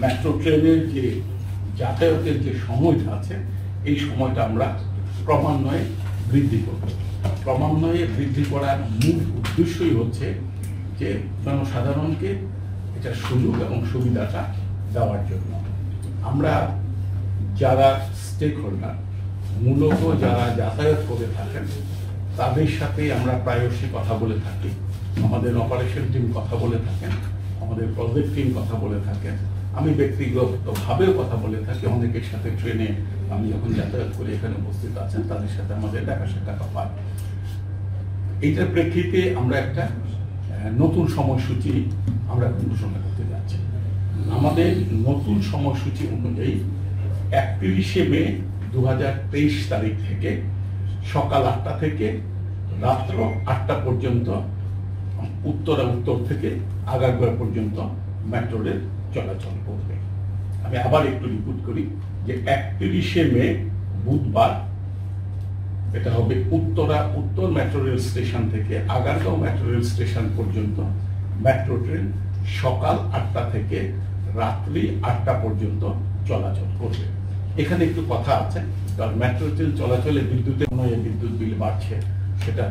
Metro ট্রেনের যে যাতায়াতের যে সময়টা আছে, এই সময়টা আমরা ক্রমান্বয়ে বৃদ্ধি করব। ক্রমান্বয়ে বৃদ্ধি করার মূল উদ্দেশ্যই হচ্ছে যে জনসাধারণকে এটা সুযোগ এবং সুবিধাটা দেওয়ার জন্য। আমরা যারা স্টেক হোল্ডার মূলত যারা যাতায়াত করে থাকেন, তাদের সাথে আমরা প্রায়শই কথা বলে থাকি। আমাদের অপারেশন টিম কথা বলে থাকেন, আমাদের প্রজেক্ট টিম কথা বলে থাকেন। আমি ব্যক্তিগতভাবেও কথা বলে থাকি। অনেকের সাথে ট্রেনে আমি যখন যাতায়াত করে, এখানে উপস্থিত আছেন, তাদের সাথে আমাদের দেখা সাক্ষাৎ হয় এইটার প্রেক্ষিতে আমরা একটা নতুন সময়সূচি আমরা ঘোষণা করতে যাচ্ছি। আমাদের নতুন সময়সূচি অনুযায়ী একত্রিশে মে দু হাজার তেইশ তারিখ থেকে সকাল আটটা থেকে রাত্র আটটা পর্যন্ত, উত্তরা উত্তর থেকে আগারগড় পর্যন্ত মেট্রো রেল চলাচল করবে। আমি আবার একটু রিপিট করি যে একত্রিশে মে বুধবার, এটা হবে উত্তরা, উত্তর মেট্রো রেল স্টেশন থেকে আগারগাঁও মেট্রো রেল স্টেশন পর্যন্ত। মেট্রো ট্রেন সকাল আটটা থেকে রাত্রি আটটা পর্যন্ত চলাচল করবে। এখানে একটু কথা আছে, কারণ মেট্রো ট্রেন চলাচলে বিদ্যুতের নয় বিদ্যুৎ বিল বাড়ছে, সেটা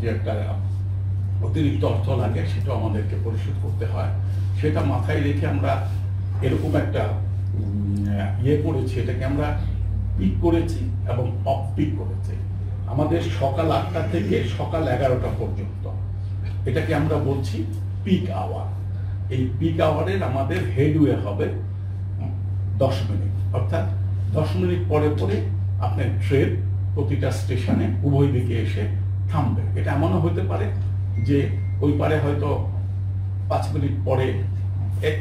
যে একটা অতিরিক্ত অর্থ লাগে সেটা আমাদেরকে পরিশোধ করতে হয়। সেটা মাথায় রেখে আমরা এরকম একটা ইয়ে করেছি, এটাকে আমরা পিক করেছি এবং অফ পিক করেছি। আমাদের সকাল আটটা থেকে সকাল এগারোটা পর্যন্ত এটাকে আমরা বলছি পিক আওয়ার এই পিক আওয়ারের আমাদের হেডওয়ে হবে দশ মিনিট। অর্থাৎ দশ মিনিট পরে পরে আপনার ট্রেন প্রতিটা স্টেশনে উভয় দিকে এসে থামবে। এটা এমনও হতে পারে যে ওই পারে হয়তো পাঁচ মিনিট পরে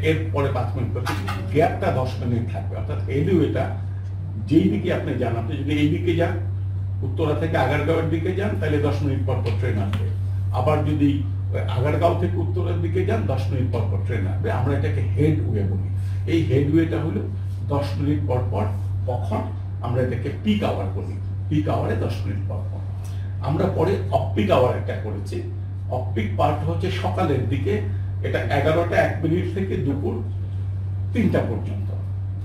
এর পরে পাঁচ মিনিট পরে, গ্যাপটা দশ মিনিট থাকবে। অর্থাৎ এটা, যেই দিকে আপনি যান, আপনি যদি এই দিকে যান, উত্তরা থেকে আগারগাঁওয়ের দিকে যান, তাহলে দশ মিনিট পর পর ট্রেন আসবে। আবার যদি আগারগাঁও থেকে উত্তরের দিকে যান, দশ মিনিট পর পর ট্রেন আসবে। আমরা এটাকে হেড ওয়ে বলি। এই হেড ওয়েটা হলো দশ মিনিট পর পর, কখন আমরা এটাকে পিক আওয়ার বলি। পিক আওয়ারে দশ মিনিট পর পর। আমরা পরে অপিক আওয়ার একটা করেছি। অপিক পার্ট হচ্ছে সকালের দিকে এটা এগারোটা এক মিনিট থেকে দুপুর তিনটা পর্যন্ত।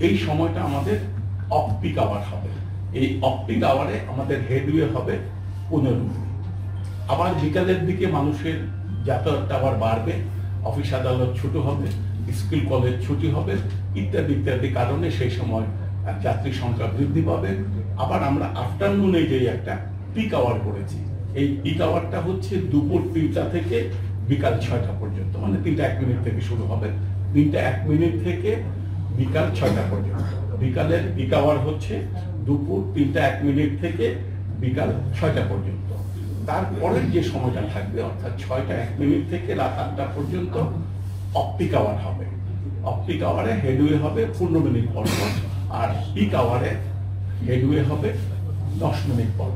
এই সময়টা আমাদের অফ আওয়ার হবে। এই অফ আওয়ারে আমাদের হেডওয়ে হবে পনেরো মিনিট। আবার বিকালের দিকে মানুষের যাতায়াতটা আবার বাড়বে অফিস আদালত ছোট হবে স্কুল কলেজ ছুটি হবে, ইত্যাদি ইত্যাদি কারণে সেই সময় যাত্রী সংখ্যা বৃদ্ধি পাবে। আবার আমরা আফটারনুনে যে একটা পিক আওয়ার করেছি, এই পিক আওয়ারটা হচ্ছে দুপুর তিনটা থেকে বিকাল ছয়টা পর্যন্ত মানে তিনটা এক মিনিট থেকে শুরু হবে। তিনটা এক মিনিট থেকে বিকাল ছয়টা পর্যন্ত। বিকালের পিক আওয়ার হচ্ছে দুপুর তিনটা এক মিনিট থেকে বিকাল ছয়টা পর্যন্ত। তারপরের যে সময়টা থাকবে, অর্থাৎ ছয়টা এক মিনিট থেকে রাত আটটা পর্যন্ত অপটিক আওয়ার হবে। অপটিক আওয়ারে হেডওয়ে হবে পনেরো মিনিট পর আর পিক আওয়ারে হেডওয়ে হবে দশ মিনিট পর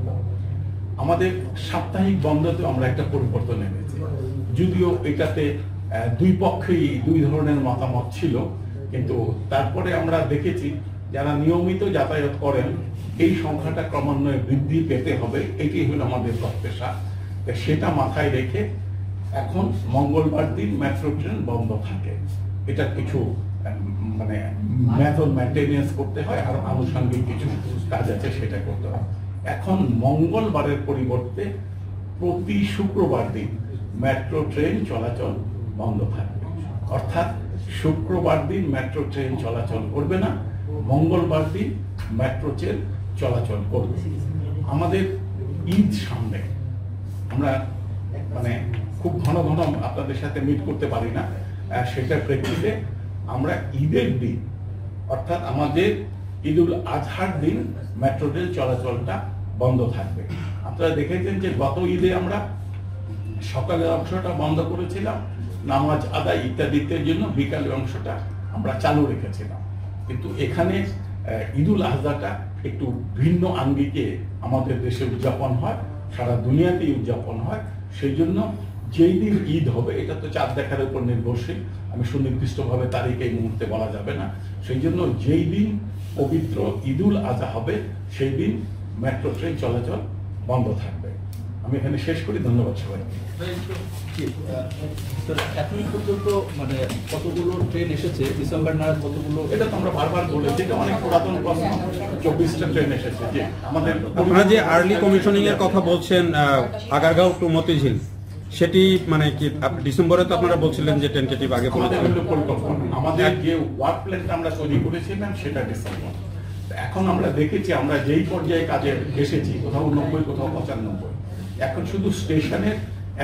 আমাদের সাপ্তাহিক বন্ধতে আমরা একটা পরিবর্তন এনেছি। যদিও এটাতে দুই পক্ষেই দুই ধরনের মতামত ছিল, কিন্তু তারপরে আমরা দেখেছি যারা নিয়মিত যাতায়াত করেন, এই সংখ্যাটা ক্রমান্বয়ে বৃদ্ধি পেতে হবে, এটি হলো আমাদের প্রত্যাশা। সেটা মাথায় রেখে এখন মঙ্গলবার দিন মেট্রো ট্রেন বন্ধ থাকে। এটা কিছু মানে মেথড মেনটেনেন্স করতে হয়, আর আনুষঙ্গিক কিছু কাজ আছে সেটা করতে হয়। এখন মঙ্গলবারের পরিবর্তে প্রতি শুক্রবার দিন মেট্রো ট্রেন চলাচল বন্ধ থাকবে অর্থাৎ শুক্রবার দিন মেট্রো ট্রেন চলাচল করবে না, মঙ্গলবার দিন মেট্রো ট্রেন চলাচল করবে। আমাদের ঈদ সামনে। আমরা মানে খুব ঘন ঘন আপনাদের সাথে মিট করতে পারি না সেটার প্রেক্ষিতে আমরা ঈদের দিন, অর্থাৎ আমাদের ঈদুল আজহার দিন মেট্রো রেল চলাচলটা বন্ধ থাকবে। আপনারা দেখেছেন যে গত ঈদে আমরা সকালের অংশটা বন্ধ করেছিলাম, নামাজ আদায় ইত্যাদি ইত্যাদির জন্য বিকালের অংশটা আমরা চালু রেখেছিলাম। কিন্তু এখানে ঈদুল আজহাটা একটু ভিন্ন আঙ্গিকে আমাদের দেশে উদযাপন হয়, সারা দুনিয়াতেই উদযাপন হয়। সেই জন্য যেই দিন ঈদ হবে, এটা তো চাঁদ দেখার উপর নির্ভরশীল। আমি সুনির্দিষ্টভাবে তারিখ এই মুহূর্তে বলা যাবে না। সেই জন্য যেই দিন পবিত্র ঈদুল আজহা হবে, সেই দিন মেট্রো ট্রেন চলাচল বন্ধ থাকবে। আমি এখানে শেষ করি ধন্যবাদ স্যার, এখন পর্যন্ত মানে কতগুলো ট্রেন এসেছে? ডিসেম্বর নাগাদ কতগুলো? এটা তো আমরা বারবার বলেছি এটা অনেক পুরাতন প্রশ্ন। চব্বিশটা ট্রেন এসেছে। যে আমাদের আপনারা যে আর্লি কমিশনিং এর কথা বলছেন আহ, আগারগাঁও টু মতিঝিল সেটি মানে কি ডিসেম্বরে তো আপনারা বলছিলেন যে টেন্টেটিভ আগে আমাদের যে ওয়ার্ক প্ল্যানটা আমরা তৈরি করেছিলাম সেটা ডিসেম্বর। এখন আমরা দেখেছি, আমরা যেই পর্যায়ে কাজে এসেছি, কোথাও নব্বই, কোথাও পঁচানব্বই, এখন শুধু স্টেশনের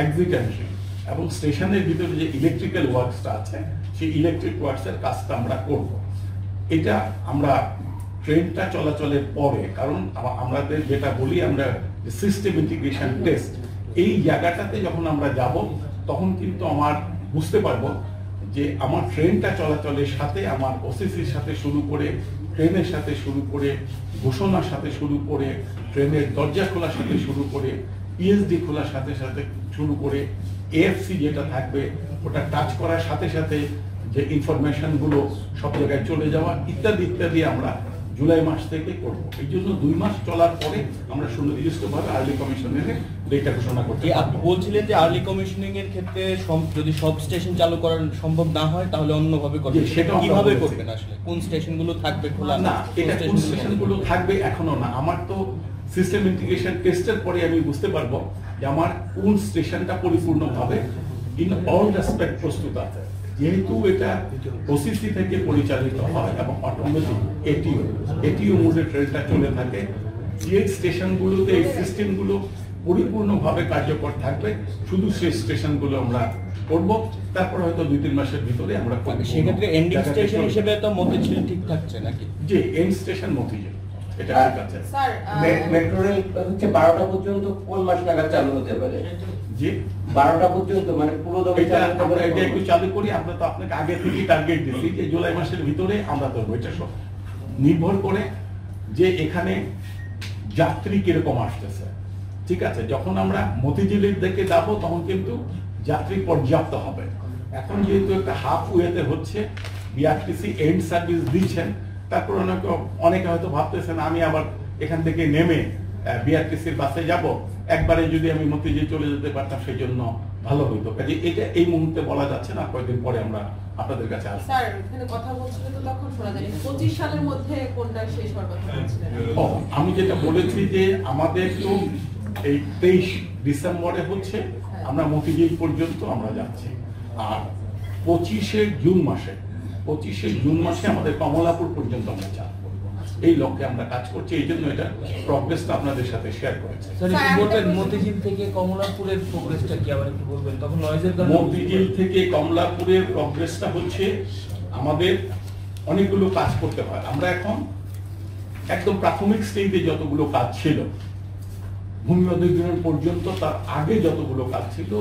এক্সিটেন্সি এবং স্টেশনের ভিতরে যে ইলেকট্রিক্যাল ওয়ার্কসটা আছে, সেই ইলেকট্রিক ওয়ার্কসের কাজটা আমরা করব। এটা আমরা ট্রেনটা চলাচলের পরে, কারণ আমাদের যেটা বলি, আমরা সিস্টেম ইন্টিগ্রেশন টেস্ট এই জায়গাটাতে যখন আমরা যাব, তখন কিন্তু আমার বুঝতে পারব যে আমার ট্রেনটা চলাচলের সাথে, আমার ওসিসির সাথে শুরু করে, ট্রেনের সাথে শুরু করে, ঘোষণার সাথে শুরু করে, ট্রেনের দরজা খোলার সাথে শুরু করে পিএসডি খোলার সাথে সাথে শুরু করে এএফসি যেটা থাকবে, ওটা টাচ করার সাথে সাথে যে ইনফরমেশনগুলো সব জায়গায় চলে যাওয়া, ইত্যাদি ইত্যাদি আমরা জুলাই মাস থেকে করব। এই জন্য দুই মাস চলার পরে আমরা সুনির্দিষ্টভাবে আর্লি কমিশনের ডেটা ঘোষণা করতে আপনি বলছিলেন যে আর্লি কমিশনিং এর ক্ষেত্রে যদি সব স্টেশন চালু করা সম্ভব না হয় তাহলে অন্যভাবে করবেন। সেটাও আমরা কীভাবে করবেন আসলে? কোন স্টেশনগুলো থাকবে খোলা না এটা কোন স্টেশনগুলো স্টেশনগুলো থাকবে এখনও না। আমার তো সিস্টেম ইন্টিগ্রেশন টেস্টের পরে আমি বুঝতে পারব যে আমার কোন স্টেশনটা পরিপূর্ণভাবে ইন অল রেসপেক্ট প্রস্তুত আছে। যেহেতু এটা ওসিসি থেকে পরিচালিত হয় এবং অটোমেটিক এটিও এটিও মোডে ট্রেনটা চলে থাকে যে স্টেশনগুলোতে এই সিস্টেমগুলো পরিপূর্ণভাবে কার্যকর থাকবে শুধু সেই স্টেশনগুলো আমরা করব তারপর হয়তো দুই তিন মাসের ভিতরে আমরা মানে সেক্ষেত্রে এন্ডিং স্টেশন হিসেবে তো মতিঝিল ঠিক থাকছে নাকি? যে এন্ড স্টেশন মতিঝিল। এটা ঠিক আছে। স্যার মেট্রো রেল হচ্ছে বারোটা পর্যন্ত কোন মাস নাগাদ চালু হতে পারে? যে বারোটা পর্যন্ত মানে পুরো দমে এটা আমরা এটা একটু চালু করি আমরা তো আপনাকে আগে থেকে টার্গেট দিচ্ছি যে জুলাই মাসের ভিতরে আমরা ধরবো। এটা সব নির্ভর করে যে এখানে যাত্রী কীরকম আসতেছে। ঠিক আছে যখন আমরা মতিঝিলের দিকে যাব তখন কিন্তু যাত্রী পর্যাপ্ত হবে। এখন যেহেতু একটা হাফ ওয়েতে হচ্ছে বিআরটিসি এন্ড সার্ভিস দিচ্ছেন তারপর অনেকে অনেকে হয়তো ভাবতেছেন আমি আবার এখান থেকে নেমে বিআরটিসির বাসে যাব। একবারে যদি আমি মতিঝিল চলে যেতে পারতাম সেই জন্য ভালো হইতো। কাজে এটা এই মুহূর্তে বলা যাচ্ছে না কয়েকদিন পরে আমরা আপনাদের কাছে আসব। স্যার এখানে কথা বলছিল তো তখন শোনা যায়নি পঁচিশ সালের মধ্যে কোনটা শেষ হওয়ার কথা বলছিলেন? ও আমি যেটা বলেছি যে আমাদের তো এই তেইশ ডিসেম্বরে হচ্ছে আমরা মতিঝিল পর্যন্ত আমরা যাচ্ছি। আর পঁচিশে জুন মাসে পঁচিশে জুন মাসে আমাদের কমলাপুর পর্যন্ত আমরা চাপ এই লক্ষ্যে আমরা কাজ করছি এই জন্য এটা প্রগ্রেসটা আপনাদের সাথে শেয়ার করেছি। মতিঝিল থেকে কমলাপুরের প্রোগ্রেসটা কি আবার একটু বলবেন? তখন নয়েজের মতিঝিল থেকে কমলাপুরের প্রগ্রেসটা হচ্ছে আমাদের অনেকগুলো কাজ করতে হয়। আমরা এখন একদম প্রাথমিক স্টেজে যতগুলো কাজ ছিল ভূমি অধিগ্রহণ পর্যন্ত তার আগে যতগুলো কাজ ছিল